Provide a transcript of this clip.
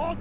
Oh,